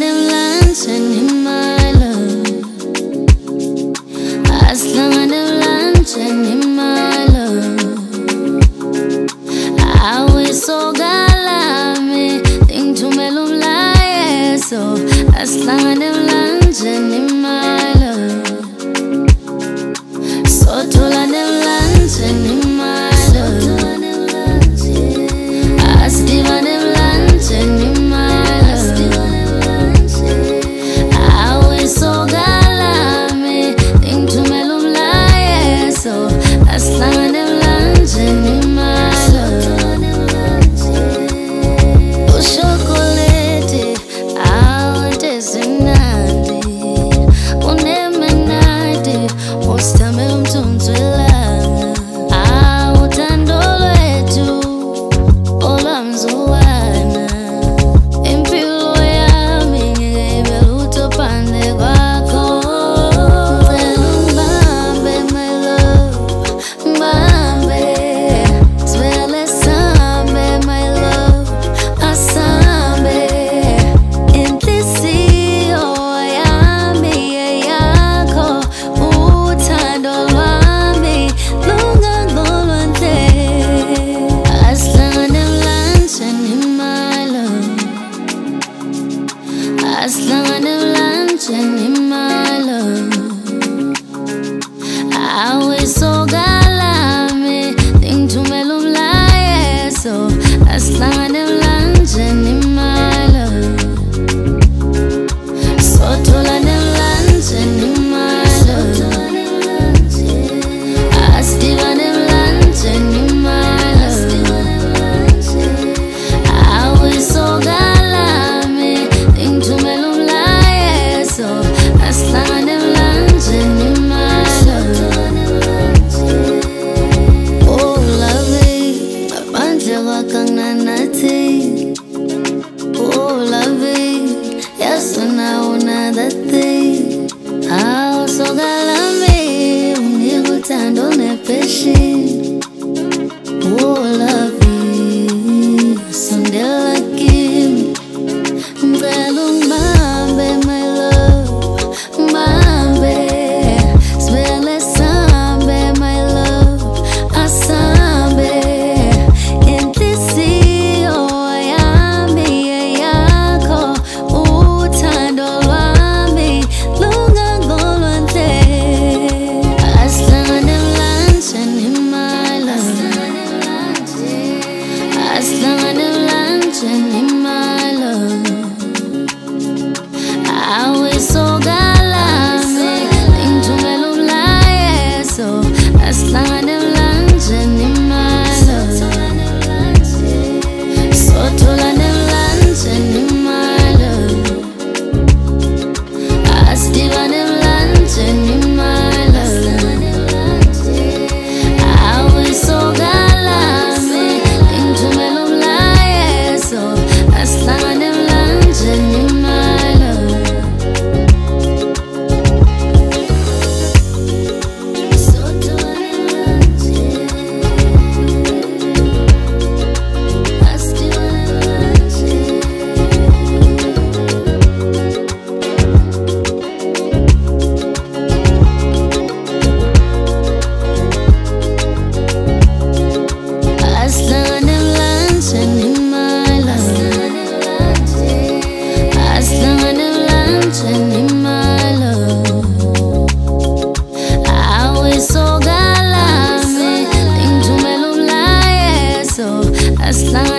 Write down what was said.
đem lãng tràn những my love. Aslan đem lãng tràn những my love. Awe so galame Ting tu me lum la eso Aslan đem lãng tràn những my love. So tu la đem lãng tràn những my love. As diva đem lãng tràn những de ti. Ah, so galame, unigo tando ne peshi. As long